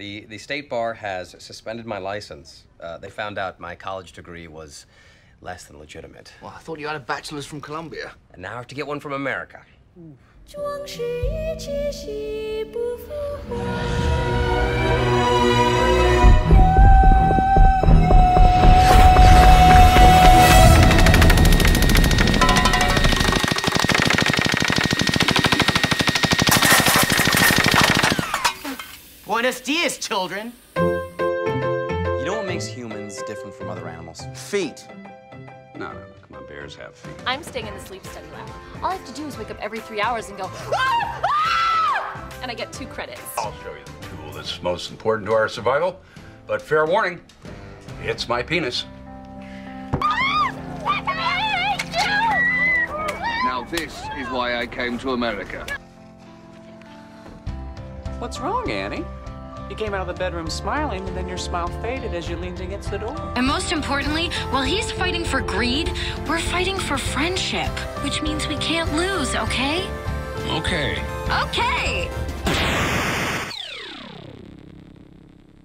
The, the state bar has suspended my license. Uh, they found out my college degree was less than legitimate. Well, I thought you had a bachelor's from Columbia. And now I have to get one from America. 装 Buenos dias, children. You know what makes humans different from other animals? Feet. No, no, come on, bears have feet. I'm staying in the sleep study lab. All I have to do is wake up every three hours and go, "Ah! Ah!" and I get two credits. I'll show you the tool that's most important to our survival. But fair warning, it's my penis. Now, this is why I came to America. What's wrong, Annie? You came out of the bedroom smiling, and then your smile faded as you leaned against the door. And most importantly, while he's fighting for greed, we're fighting for friendship, which means we can't lose, okay? Okay. Okay!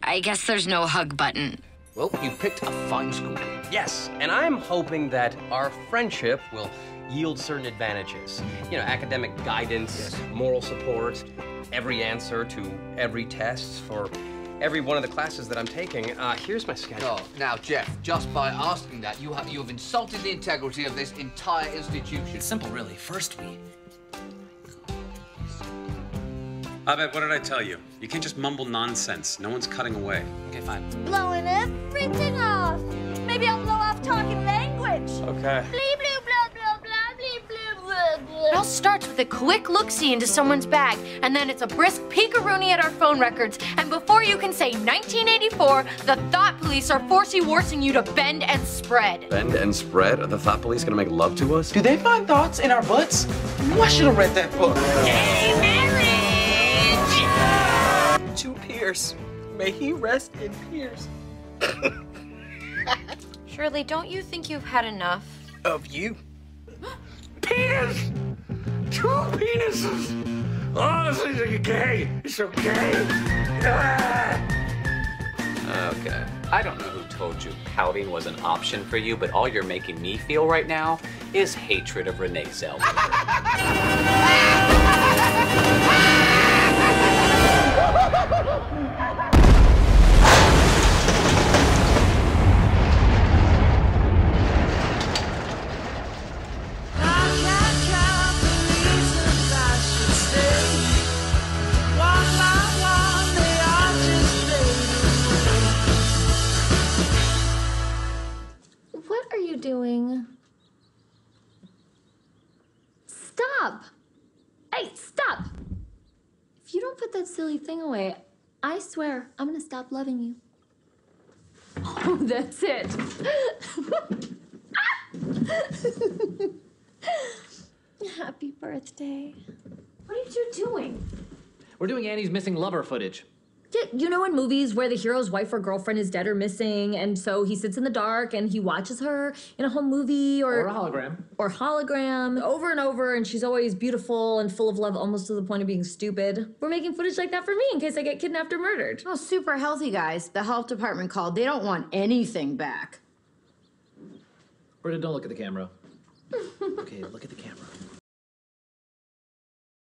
I guess there's no hug button. Well, you picked a fine school. Yes, and I'm hoping that our friendship will yield certain advantages. You know, academic guidance, moral support, every answer to every test for every one of the classes that I'm taking. Uh, here's my schedule. Oh, now, Jeff, just by asking that, you have you have insulted the integrity of this entire institution. It's simple, really. First, we Abed, what did I tell you? You can't just mumble nonsense. No one's cutting away. Okay, fine. Blowing everything off. Maybe I'll blow off talking language. Okay. Blee, starts with a quick look-see into someone's bag, and then it's a brisk peek-a-rooney at our phone records. And before you can say 1984, the thought police are forcey forcing you to bend and spread. Bend and spread? Are the thought police gonna make love to us? Do they find thoughts in our butts? I should have read that book. Gay marriage! To Pierce. May he rest in Pierce. Shirley, don't you think you've had enough? Of you. Penis! Two penises! Oh, this is okay. It's okay. Ah! Okay. I don't know who told you pouting was an option for you, but all you're making me feel right now is hatred of Renee Zellweger. you doing? Stop! Hey, stop! If you don't put that silly thing away, I swear I'm gonna stop loving you. Oh, that's it. Happy birthday. What are you two doing? We're doing Annie's missing lover footage. Yeah, you know in movies where the hero's wife or girlfriend is dead or missing, and so he sits in the dark and he watches her in a home movie or Or a hologram. or hologram over and over, and she's always beautiful and full of love, almost to the point of being stupid. We're making footage like that for me in case I get kidnapped or murdered. Oh, super healthy guys. The health department called. They don't want anything back. Britta, don't look at the camera. okay, look at the camera.